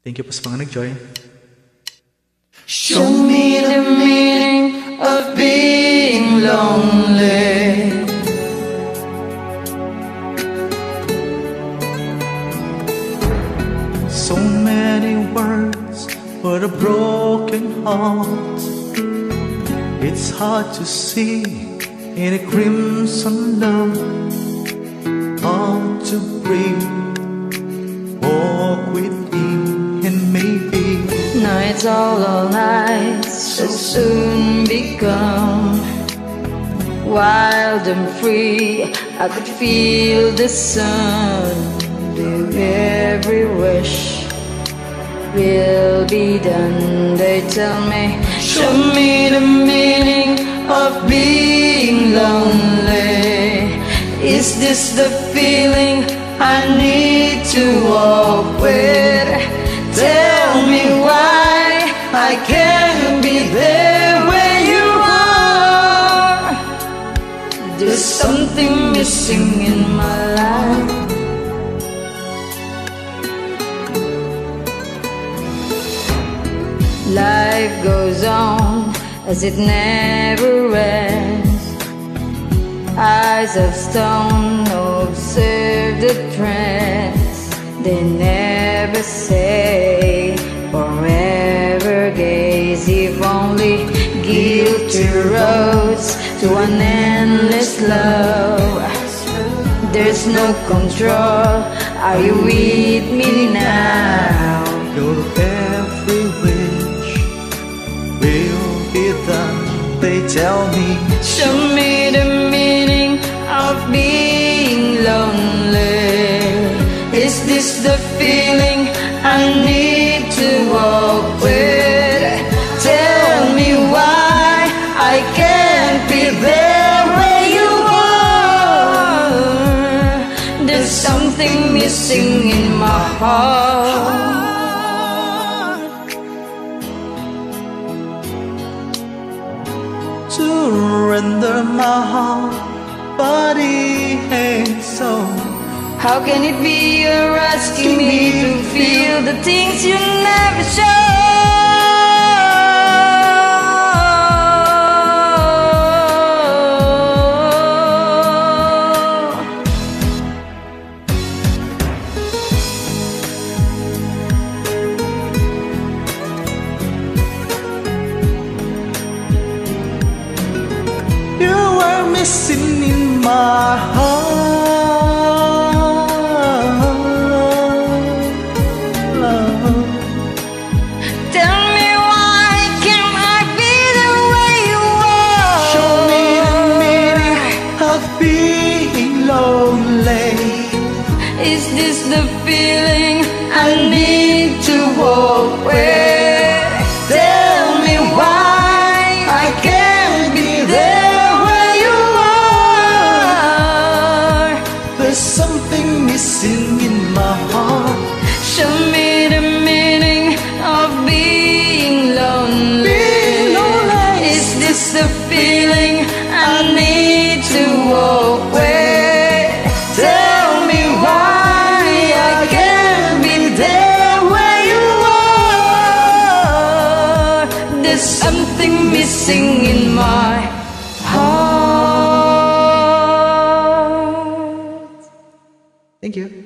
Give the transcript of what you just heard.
Thank you po sa mga nag-join. Show me the meaning of being lonely. So many words for a broken heart. It's hard to see in a crimson love. Hard to breathe. Walk with him and maybe Nights all our lights shall soon become wild and free. I could feel the sun. Do every wish will be done. They tell me, show me the meaning of being lonely. Is this the feeling I need to walk with? There's something missing in my life. Life goes on as it never ends. Eyes of stone observe the trends. They never say forever gaze. If only guilty roads to an endless love. There's no control. Are you with me now? your every wish will be done. They tell me Show me missing in my heart. to render my heart, body, and soul. How can it be you're asking me to feel the things you never show? Missing in my heart. Tell me why can't I be the way you are? Show me the meaning of being lonely. Is this the feeling I need to walk with? Show me the meaning of being lonely. Being lonely. Is this the feeling I need to walk away? Tell me why I can't be there where you are. There's something missing in my heart. Thank you.